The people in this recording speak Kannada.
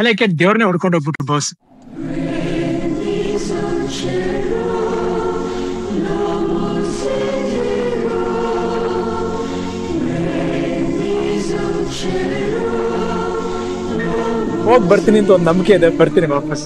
ಭಲಕ್ಕೆ ದೇವ್ರನ್ನೇ ಹೊಡ್ಕೊಂಡು ಹೋಗ್ಬಿಟ್ರು ಬಾಸ್ ಹೋಗ್ ಬರ್ತೀನಿ ಅಂತ ಒಂದು ನಂಬಿಕೆ ಇದೆ. ಬರ್ತೀನಿ ವಾಪಸ್.